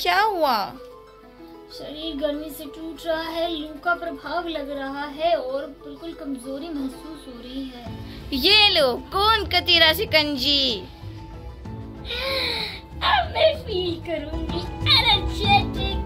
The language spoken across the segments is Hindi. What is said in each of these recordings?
क्या हुआ? शरीर गर्मी से टूट रहा है लू का प्रभाव लग रहा है और बिल्कुल कमज़ोरी महसूस हो रही है। ये लो कौन कतीरा सिकंजी अब मैं फील करूँगी। एनर्जेटिक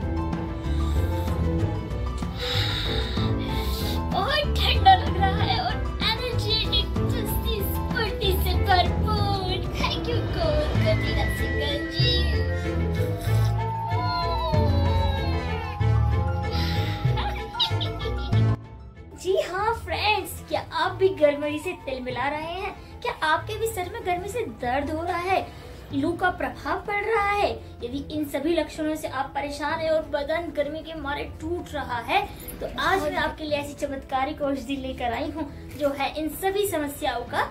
गर्मी से तिल मिला रहे हैं। क्या आपके भी सर में गर्मी से दर्द हो रहा है? लू का प्रभाव पड़ रहा है। यदि इन सभी लक्षणों से आप परेशान हैं और बदन गर्मी के मारे टूट रहा है तो आज मैं आपके लिए ऐसी चमत्कारिक औषधि लेकर आई हूँ, जो है इन सभी समस्याओं का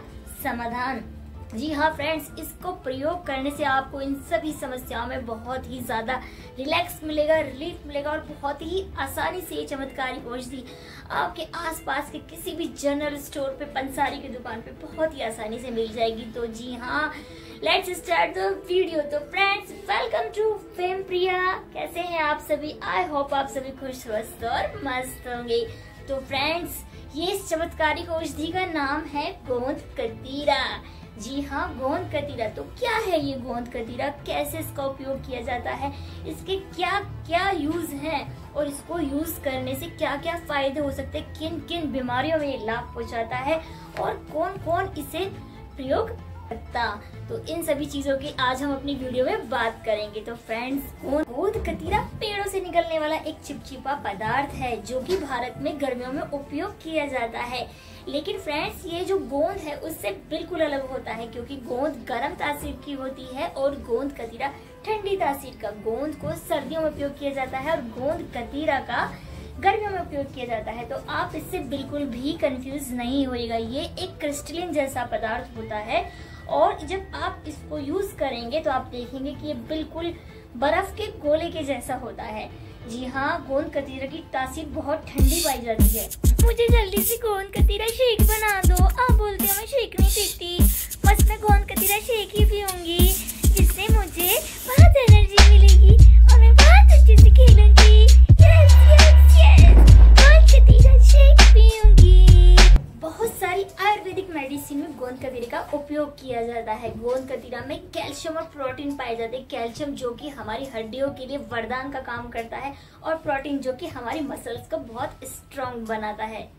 समाधान। जी हाँ फ्रेंड्स इसको प्रयोग करने से आपको इन सभी समस्याओं में बहुत ही ज़्यादा रिलैक्स मिलेगा रिलीफ मिलेगा और बहुत ही आसानी से ये चमत्कारी औषधि आपके आसपास के किसी भी जनरल स्टोर पे, पंसारी की दुकान पे बहुत ही आसानी से मिल जाएगी। तो जी हाँ लेट्स स्टार्ट द वीडियो तो friends welcome to fame Priya कैसे हैं आप सभी? आई होप आप सभी खुश, स्वस्थ और मस्त होंगे। तो फ्रेंड्स ये इस चमत्कारी औषधि का नाम है गोंद कतीरा। जी हाँ गोंद कतीरा। तो क्या है ये गोंद कतीरा? कैसे इसका उपयोग किया जाता है? इसके क्या क्या यूज़ हैं? और इसको यूज़ करने से क्या क्या फ़ायदे हो सकते हैं? किन किन बीमारियों में ये लाभ पहुंचाता है? और कौन कौन इसे प्रयोग करता तो इन सभी चीज़ों की आज हम अपनी वीडियो में बात करेंगे। तो फ्रेंड्स गोंद कतीरा पेड़ों से निकलने वाला एक चिपचिपा पदार्थ है, जो कि भारत में गर्मियों में उपयोग किया जाता है। लेकिन फ्रेंड्स ये जो गोंद है, उससे बिल्कुल अलग होता है, क्योंकि गोंद गर्म तासीर की होती है और गोंद कतीरा ठंडी तासीर का। गोंद को सर्दियों में उपयोग किया जाता है और गोंद कतीरा का गर्मियों में उपयोग किया जाता है। तो आप इससे बिल्कुल भी कंफ्यूज नहीं होएगा ये एक क्रिस्टलिन जैसा पदार्थ होता है और जब आप इसको यूज़ करेंगे तो आप देखेंगे कि ये बिल्कुल बर्फ़ के गोले के जैसा होता है। जी हाँ गोंद कतीरा की तासीर बहुत ठंडी पाई जाती है। मुझे जल्दी से गोंद कतीरा शेक बना दो। आप बोलते हैं मैं शेक नहीं पीती। प्रोटीन पाए जाते हैं कैल्शियम जो कि हमारी हड्डियों के लिए वरदान का काम करता है और प्रोटीन जो कि हमारी मसल्स को बहुत स्ट्रांग बनाता है।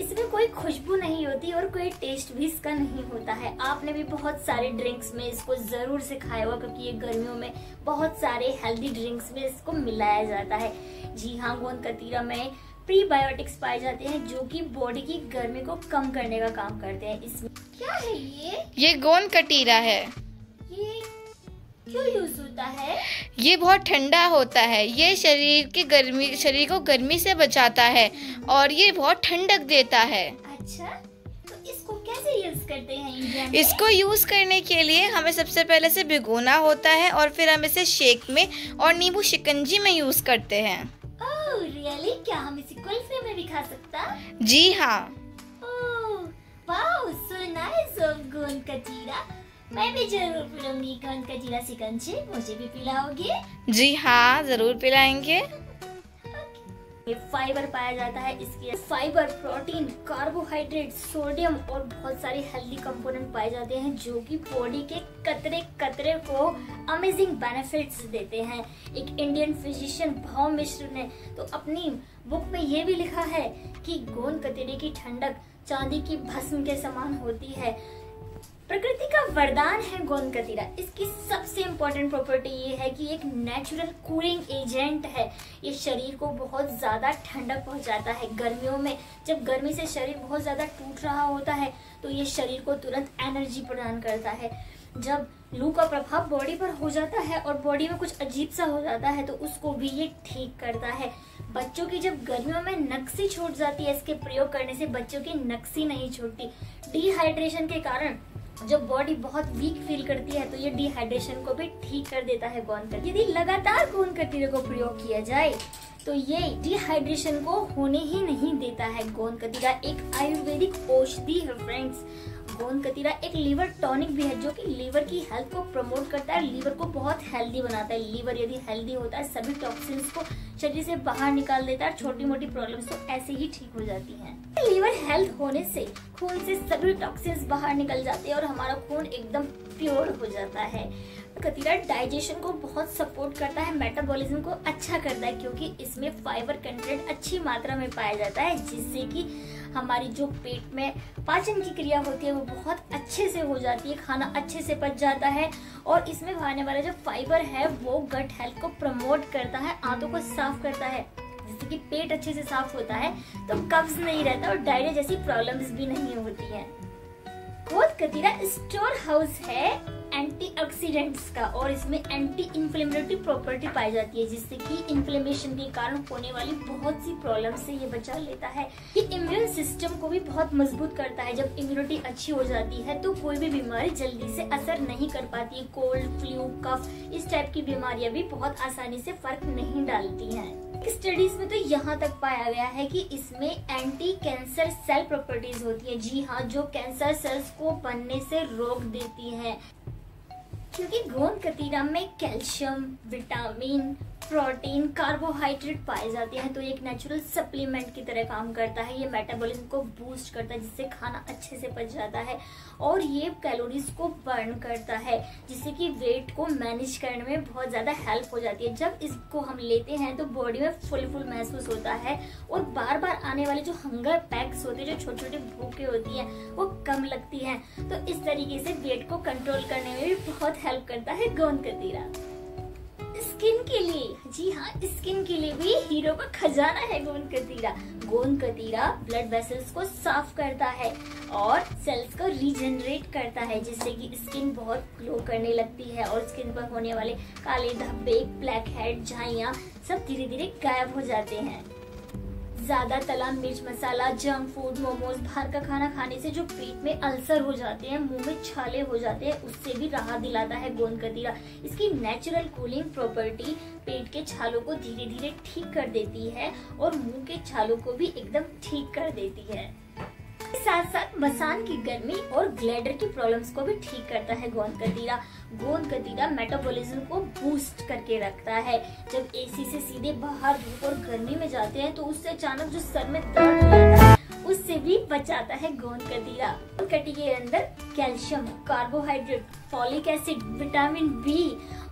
इसमें कोई खुशबू नहीं होती और कोई टेस्ट भी इसका नहीं होता है। आपने भी बहुत सारे ड्रिंक्स में इसको ज़रूर से खाया होगा क्योंकि ये गर्मियों में बहुत सारे हेल्दी ड्रिंक्स में इसको मिलाया जाता है। जी हाँ गोंद कतीरा में प्रीबायोटिक्स पाए जाते हैं जो कि बॉडी की गर्मी को कम करने का काम करते हैं। इसमें क्या है ये? ये गोंद कटीरा है। क्यों यूज़ होता है? ये बहुत ठंडा होता है। ये शरीर की गर्मी शरीर को गर्मी से बचाता है और ये बहुत ठंडक देता है। अच्छा तो इसको कैसे यूज़ करते हैं इंडिया में? इसको यूज़ करने के लिए हमें सबसे पहले से भिगोना होता है और फिर हम इसे शेक में और नींबू शिकंजी में यूज़ करते हैं। ओह रियली क्या हम इसे कुल्फी में भी खा सकता? जी हाँ। Oh wow so nice of गोंद कतीरा मैं भी ज़रूर पीऊँगी गोंद कतीरा सिकंजी मुझे भी पिलाओगे? जी हाँ ज़रूर पिलाएँगे। ये फाइबर पाया जाता है इसके फाइबर प्रोटीन कार्बोहाइड्रेट सोडियम और बहुत सारे हेल्दी कंपोनेंट पाए जाते हैं जो कि बॉडी के कतरे कतरे को अमेजिंग बेनिफिट्स देते हैं। एक इंडियन फिजिशियन भाव मिश्र ने तो अपनी बुक में ये भी लिखा है कि गोंद कतीरे की ठंडक चांदी की भस्म के समान होती है। प्रकृति का वरदान है गोंद कतीरा इसकी सबसे इम्पोर्टेंट प्रॉपर्टी ये है कि एक नेचुरल कूलिंग एजेंट है। ये शरीर को बहुत ज़्यादा ठंडक पहुंचाता है। गर्मियों में जब गर्मी से शरीर बहुत ज़्यादा टूट रहा होता है तो ये शरीर को तुरंत एनर्जी प्रदान करता है। जब लू का प्रभाव बॉडी पर हो जाता है और बॉडी में कुछ अजीब सा हो जाता है तो उसको भी ये ठीक करता है। बच्चों की जब गर्मियों में नक्सी छूट जाती है, इसके प्रयोग करने से बच्चों की नक्सी नहीं छूटती। डिहाइड्रेशन के कारण जब बॉडी बहुत वीक फील करती है तो ये डिहाइड्रेशन को भी ठीक कर देता है गोंद कतीरा यदि लगातार गोंद कतीरे को प्रयोग किया जाए तो ये डिहाइड्रेशन को होने ही नहीं देता है गोंद कतीरा एक आयुर्वेदिक औषधि है फ्रेंड्स गोंद कतीरा एक लीवर टॉनिक भी है, जो कि लीवर की हेल्थ को प्रमोट करता है लीवर को बहुत हेल्दी बनाता है। लीवर यदि हेल्दी होता है, सभी टॉक्सिन्स को शरीर से बाहर निकाल देता है छोटी मोटी प्रॉब्लम्स तो ऐसे ही ठीक हो जाती हैं। लीवर हेल्थ होने से खून से सभी टॉक्सिन्स बाहर निकल जाते हैं और हमारा खून एकदम प्योर हो जाता है। कतीरा डाइजेशन को बहुत सपोर्ट करता है मेटाबॉलिज्म को अच्छा करता है क्योंकि इसमें फाइबर कंटेंट अच्छी मात्रा में पाया जाता है, जिससे कि हमारी जो पेट में पाचन की क्रिया होती है वो बहुत अच्छे से हो जाती है, खाना अच्छे से पच जाता है और इसमें खाने वाला जो फाइबर है वो गट हेल्थ को प्रमोट करता है, आंतों को साफ़ करता है। कि पेट अच्छे से साफ़ होता है तो कब्ज नहीं रहता और डायरिया जैसी प्रॉब्लम्स भी नहीं होती है। गोद कतीरा स्टोर हाउस है एंटीऑक्सीडेंट्स का और इसमें एंटी इन्फ्लेमेटरी प्रॉपर्टी पाई जाती है, जिससे कि इन्फ्लेमेशन के कारण होने वाली बहुत सी प्रॉब्लम से ये बचा लेता है। ये इम्यून सिस्टम को भी बहुत मज़बूत करता है। जब इम्यूनिटी अच्छी हो जाती है तो कोई भी बीमारी जल्दी से असर नहीं कर पाती कोल्ड फ्लू कफ इस टाइप की बीमारियाँ भी बहुत आसानी से फ़र्क नहीं डालती हैं। स्टडीज़ में तो यहाँ तक पाया गया है कि इसमें एंटी कैंसर सेल प्रॉपर्टीज़ होती है। जी हाँ जो कैंसर सेल्स को बनने से रोक देती है। क्योंकि गोंद कतीरा में कैल्शियम विटामिन प्रोटीन कार्बोहाइड्रेट पाए जाते हैं तो ये एक नेचुरल सप्लीमेंट की तरह काम करता है। ये मेटाबॉलिज्म को बूस्ट करता है, जिससे खाना अच्छे से पच जाता है और ये कैलोरीज को बर्न करता है, जिससे कि वेट को मैनेज करने में बहुत ज़्यादा हेल्प हो जाती है। जब इसको हम लेते हैं तो बॉडी में फुल फुल महसूस होता है और बार बार आने वाले जो हंगर पैक्स होते हैं, जो छोटे छोटे भूखे होती हैं, वो कम लगती हैं। तो इस तरीके से वेट को कंट्रोल करने में भी बहुत हेल्प करता है गोंद कतीरा स्किन के स्किन के लिए भी हीरो का खजाना है गोंद कतीरा। गोंद कतीरा ब्लड वेसल्स को साफ़ करता है और सेल्स को रीजनरेट करता है, जिससे कि स्किन बहुत ग्लो करने लगती है और स्किन पर होने वाले काले धब्बे ब्लैक हेड झाइया सब धीरे धीरे गायब हो जाते हैं। ज़्यादा तला मिर्च मसाला जंक फ़ूड मोमोज बाहर का खाना खाने से जो पेट में अल्सर हो जाते हैं, मुँह में छाले हो जाते हैं, उससे भी राहत दिलाता है गोंद कतीरा इसकी नेचुरल कूलिंग प्रॉपर्टी पेट के छालों को धीरे धीरे ठीक कर देती है और मुँह के छालों को भी एकदम ठीक कर देती है। साथ साथ मसान की गर्मी और ग्लैडर की प्रॉब्लम्स को भी ठीक करता है गोंद कतीरा गोंद कतीरा मेटाबॉलिज्म को बूस्ट करके रखता है। जब एसी से सीधे बाहर धूप और गर्मी में जाते हैं तो उससे अचानक जो सर में दर्द हो जाता है, उससे भी बचाता है गोंद कतीरा कटी के अंदर calcium, carbohydrate, folic acid, vitamin B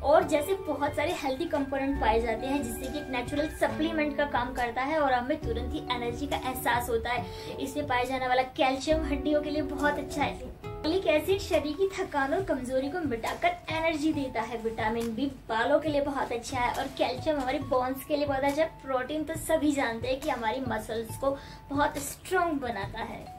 और जैसे बहुत सारे हेल्दी कंपोनेंट पाए जाते हैं, जिससे कि एक नेचुरल सप्लीमेंट का काम करता है और हमें तुरंत ही एनर्जी का एहसास होता है। इसमें पाए जाने वाला कैल्शियम हड्डियों के लिए बहुत अच्छा है। फॉलिक एसिड शरीर की थकान और कमज़ोरी को मिटाकर एनर्जी देता है। विटामिन बी बालों के लिए बहुत अच्छा है और कैल्शियम हमारी बोन्स के लिए बहुत अच्छा है। प्रोटीन तो सभी जानते हैं कि हमारी मसल्स को बहुत स्ट्रॉन्ग बनाता है।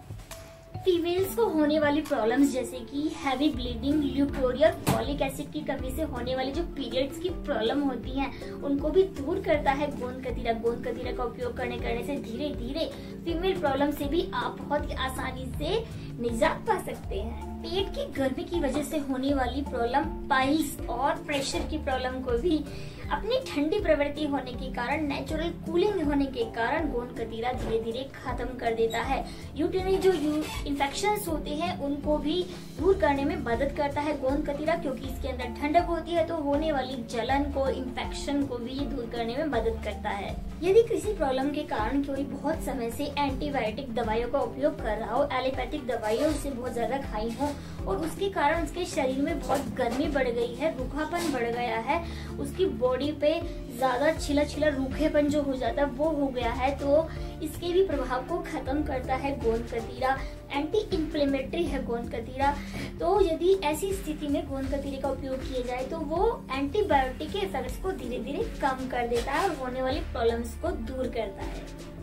फीमेल्स को होने वाली प्रॉब्लम्स जैसे कि heavy bleeding leucorrhoea folic acid की कमी से होने वाली जो पीरियड्स की प्रॉब्लम होती हैं, उनको भी दूर करता है गोंद कतीरा। गोंद कतीरा का उपयोग करने करने से धीरे धीरे फीमेल प्रॉब्लम से भी आप बहुत ही आसानी से निजात पा सकते हैं। पेट की गर्मी की वजह से होने वाली प्रॉब्लम पाइल्स और प्रेशर की प्रॉब्लम को भी अपनी ठंडी प्रवृत्ति होने के कारण नेचुरल कूलिंग होने के कारण गोंद कतीरा धीरे धीरे खत्म कर देता है। यूटिनरी जो इन्फेक्शन होते हैं, उनको भी दूर करने में मदद करता है गोंद कतीरा, क्योंकि इसके अंदर ठंडक होती है तो होने वाली जलन को इन्फेक्शन को भी दूर करने में मदद करता है। यदि किसी प्रॉब्लम के कारण कोई बहुत समय से एंटीबायोटिक दवाइयों का उपयोग कर रहा हो एलोपैथिक दवाइयों से बहुत ज़्यादा खाई हो और उसके कारण उसके शरीर में बहुत गर्मी बढ़ गई है, रूखापन बढ़ गया है, उसकी बॉडी पे ज़्यादा छिला छिला रूखेपन जो हो जाता है, वो हो गया है तो इसके भी प्रभाव को खत्म करता है गोंद कतीरा एंटी इंफ्लेमेटरी है गोंद कतीरा तो यदि ऐसी स्थिति में गोंद कतीरे का उपयोग किया जाए तो वो एंटीबायोटिक के इफेक्ट्स को धीरे धीरे कम कर देता है और होने वाली प्रॉब्लम्स को दूर करता है।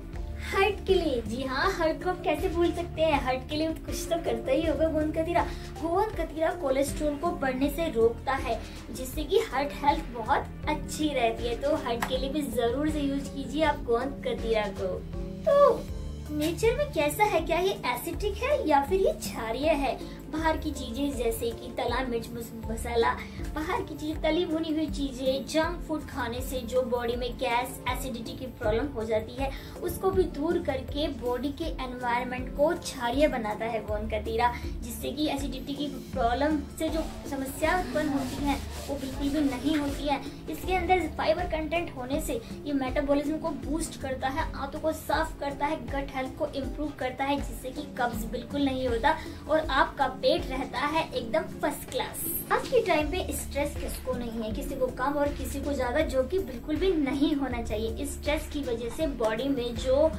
हार्ट के लिए। जी हाँ हर्ट को हम कैसे भूल सकते हैं? हर्ट के लिए कुछ तो करता ही होगा गोंद कतीरा गोंद कतीरा कोलेस्ट्रोल को बढ़ने से रोकता है, जिससे कि हर्ट हेल्थ बहुत अच्छी रहती है। तो हर्ट के लिए भी ज़रूर से यूज़ कीजिए आप गोंद कतीरा को। तो नेचर में कैसा है? क्या ये एसिडिक है या फिर ये क्षारीय है? बाहर की चीज़ें जैसे कि तला मिर्च मसाला, बाहर की चीज़ें, तली भुनी हुई चीज़ें जंक फ़ूड खाने से जो बॉडी में गैस एसिडिटी की प्रॉब्लम हो जाती है, उसको भी दूर करके बॉडी के एनवायरनमेंट को क्षारीय बनाता है गोंद कतीरा जिससे कि एसिडिटी की प्रॉब्लम से जो समस्या उत्पन्न होती है वो बिल्कुल भी नहीं होती है। इसके अंदर फाइबर कंटेंट होने से ये मेटाबॉलिज्म को बूस्ट करता है, आंतों को साफ़ करता है गट हेल्थ को इम्प्रूव करता है, जिससे कि कब्ज बिल्कुल नहीं होता और आपका पेट रहता है एकदम फ़र्स्ट क्लास आज के टाइम पे स्ट्रेस किसको नहीं है? किसी को कम और किसी को ज़्यादा, जो कि बिल्कुल भी नहीं होना चाहिए। स्ट्रेस की वजह से बॉडी में जो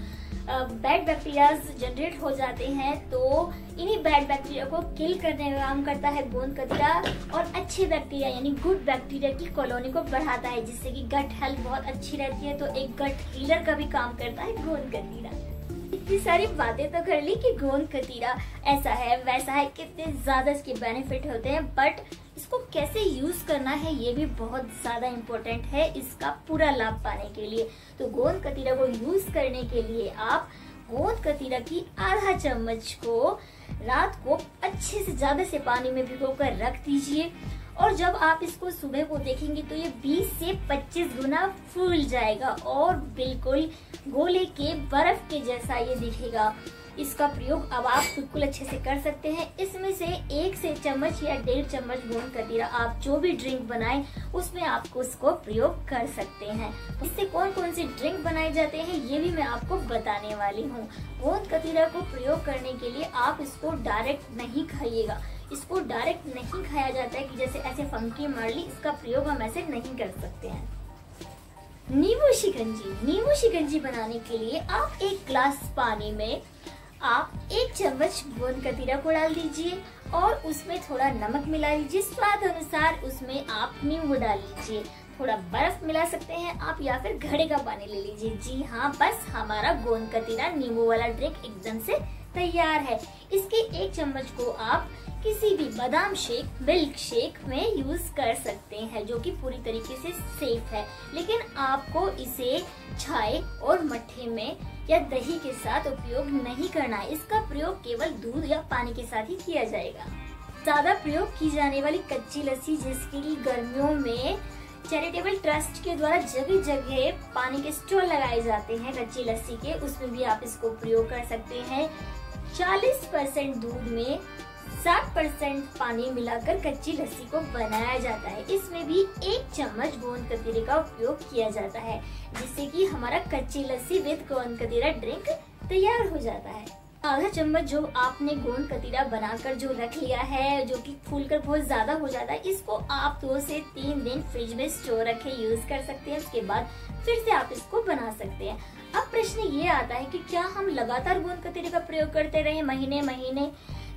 बैड बैक्टीरिया जनरेट हो जाते हैं तो इन्हीं बैड बैक्टीरिया को किल करने का काम करता है गोंद कतरा और अच्छे बैक्टीरिया यानी गुड बैक्टीरिया की कॉलोनी को बढ़ाता है, जिससे कि गट हेल्थ बहुत अच्छी रहती है तो एक गट हीलर का भी काम करता है गोंद कतीरा इतनी सारी बातें तो कर ली कि गोंद कतीरा ऐसा है, वैसा है, कितने ज़्यादा इसके बेनिफिट होते हैं बट इसको कैसे यूज़ करना है, ये भी बहुत ज़्यादा इम्पोर्टेंट है इसका पूरा लाभ पाने के लिए। तो गोंद कतीरा को यूज़ करने के लिए आप गोंद कतीरा की आधा चम्मच को रात को अच्छे से ज़्यादा से पानी में भिगो कर रख दीजिए। और जब आप इसको सुबह को देखेंगे तो ये 20 से 25 गुना फूल जाएगा और बिल्कुल गोले के बर्फ़ के जैसा ये दिखेगा। इसका प्रयोग अब आप बिल्कुल अच्छे से कर सकते हैं। इसमें से एक से चम्मच या डेढ़ चम्मच गोंद कतीरा आप जो भी ड्रिंक बनाएँ, उसमें आपको उसको प्रयोग कर सकते हैं। इससे कौन कौन से ड्रिंक बनाए जाते हैं, ये भी मैं आपको बताने वाली हूँ। गोंद कतीरा को प्रयोग करने के लिए आप इसको डायरेक्ट नहीं खाइएगा। इसको डायरेक्ट नहीं खाया जाता है कि जैसे ऐसे फंकी मार ली, इसका प्रयोग हम ऐसे नहीं कर सकते हैं। नींबू शिकंजी। नींबू शिकंजी बनाने के लिए आप एक ग्लास पानी में आप एक चम्मच गोंद कतीरा को डाल दीजिए और उसमें थोड़ा नमक मिला लीजिए। स्वाद अनुसार उसमें आप नींबू डाल लीजिए। थोड़ा बर्फ़ मिला सकते हैं आप या फिर घड़े का पानी ले लीजिए। जी हाँ बस हमारा गोंद कतीरा नींबू वाला ड्रिंक एकदम से तैयार है। इसके एक चम्मच को आप किसी भी बादाम शेक, मिल्क शेक में यूज़ कर सकते हैं, जो कि पूरी तरीके से सेफ़ है। लेकिन आपको इसे छाए और मट्ठे में या दही के साथ उपयोग नहीं करना है। इसका प्रयोग केवल दूध या पानी के साथ ही किया जाएगा। ज़्यादा प्रयोग की जाने वाली कच्ची लस्सी, जिसके लिए गर्मियों में चैरिटेबल ट्रस्ट के द्वारा जगह जगह पानी के स्टोर लगाए जाते हैं कच्ची लस्सी के, उसमें भी आप इसको प्रयोग कर सकते हैं। 40 परसेंट दूध में 60 परसेंट पानी मिलाकर कच्ची लस्सी को बनाया जाता है। इसमें भी एक चम्मच गोंद कतीरे का उपयोग किया जाता है, जिससे कि हमारा कच्ची लस्सी विद गोंद कतीरा ड्रिंक तैयार हो जाता है। आधा चम्मच जो आपने गोंद कतीरा बनाकर जो रख लिया है, जो कि फूलकर बहुत ज़्यादा हो जाता है, इसको आप दो से तीन दिन फ्रिज में स्टोर रखे, यूज़ कर सकते हैं, उसके बाद फिर से आप इसको बना सकते हैं। अब प्रश्न ये आता है कि क्या हम लगातार गोंद कतीरे का प्रयोग करते रहे महीने महीने?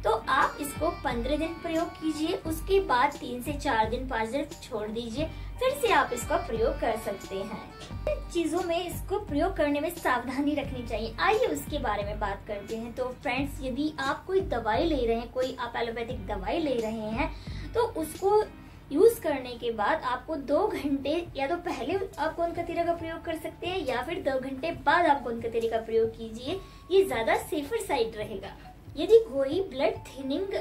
तो आप इसको पंद्रह दिन प्रयोग कीजिए, उसके बाद तीन से चार दिन, पाँच दिन छोड़ दीजिए, फिर से आप इसका प्रयोग कर सकते हैं। चीज़ों में इसको प्रयोग करने में सावधानी रखनी चाहिए। आइए उसके बारे में बात करते हैं। तो फ्रेंड्स यदि आप कोई दवाई ले रहे हैं, कोई आप एलोपैथिक दवाई ले रहे हैं तो उसको यूज़ करने के बाद आपको दो घंटे या तो पहले आप कौन कतीरा का प्रयोग कर सकते हैं, या फिर दो घंटे बाद आप कौन कतीरे का प्रयोग कीजिए। ये ज़्यादा सेफर साइड रहेगा। यदि कोई ब्लड थिनिंग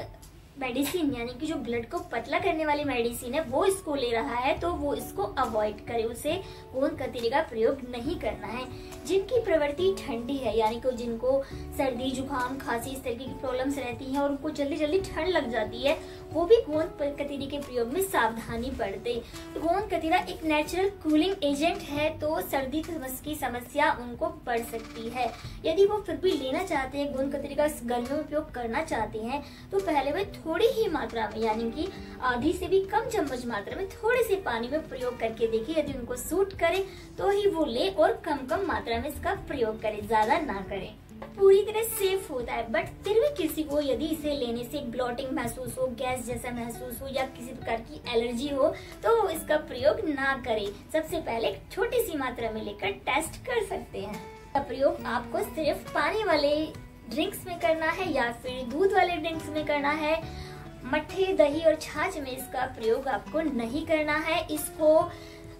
मेडिसिन, यानी कि जो ब्लड को पतला करने वाली मेडिसिन है, वो इसको ले रहा है तो वो इसको अवॉइड करे, उसे गोंद कतीरे का प्रयोग नहीं करना है। जिनकी प्रवृत्ति ठंडी है, यानी कि जिनको सर्दी, जुकाम, खांसी, इस तरीके की प्रॉब्लम्स रहती हैं, और उनको जल्दी जल्दी ठंड लग जाती है, वो भी गोंद कतीरे के प्रयोग में सावधानी बरते। गोंद कतीरा एक नेचुरल कूलिंग एजेंट है तो सर्दी की समस्या उनको बढ़ सकती है। यदि वो फिर भी लेना चाहते हैं गोंद कतीरे का गर्मियों में उपयोग करना चाहते हैं तो पहले वे थोड़ी ही मात्रा में, यानी कि आधी से भी कम चम्मच मात्रा में थोड़े से पानी में प्रयोग करके देखिए यदि उनको सूट करे तो ही वो ले और कम कम मात्रा में इसका प्रयोग करें, ज़्यादा ना करें। पूरी तरह सेफ़ होता है बट फिर भी किसी को यदि इसे लेने से ब्लॉटिंग महसूस हो गैस जैसा महसूस हो, या किसी प्रकार की एलर्जी हो तो इसका प्रयोग ना करे। सबसे पहले छोटी सी मात्रा में लेकर टेस्ट कर सकते हैं। प्रयोग आपको सिर्फ़ पानी वाले ड्रिंक्स में करना है या फिर दूध वाले ड्रिंक्स में करना है मट्ठे दही और छाछ में इसका प्रयोग आपको नहीं करना है। इसको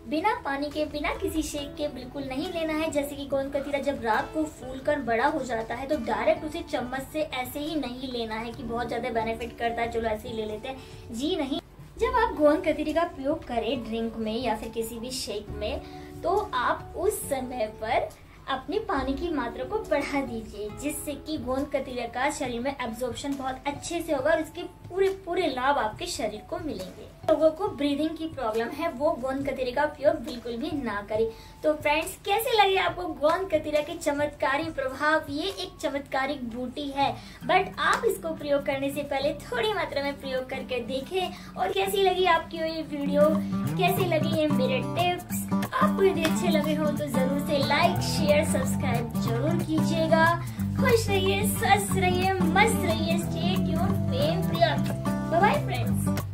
बिना पानी के, बिना किसी शेक के बिल्कुल नहीं लेना है। जैसे कि गोंद कतीरा जब रात को फूल कर बड़ा हो जाता है तो डायरेक्ट उसे चम्मच से ऐसे ही नहीं लेना है कि बहुत ज़्यादा बेनिफिट करता है, चलो ऐसे ही ले लेते हैं। जी नहीं। जब आप गोंद कतीरे का प्रयोग करें ड्रिंक में या फिर किसी भी शेक में तो आप उस समय पर अपने पानी की मात्रा को बढ़ा दीजिए, जिससे कि गोंद कतीले का शरीर में एब्जॉर्प्शन बहुत अच्छे से होगा और उसके पूरे पूरे लाभ आपके शरीर को मिलेंगे। लोगों को ब्रीदिंग की प्रॉब्लम है, वो गोंद कतीरे का उपयोग बिल्कुल भी ना करें। तो फ्रेंड्स कैसे लगे आपको गोंद कतीरा के चमत्कारी प्रभाव? ये एक चमत्कारिक बूटी है। बट आप इसको प्रयोग करने से पहले थोड़ी मात्रा में प्रयोग करके देखें। और कैसी लगी आपकी ये वीडियो कैसी लगी ये मेरे टिप्स आपको यदि अच्छे लगे हो तो ज़रूर से लाइक शेयर सब्सक्राइब ज़रूर कीजिएगा। खुश रहिए स्वस्थ रहिए मस्त रहिए state your fame bye friends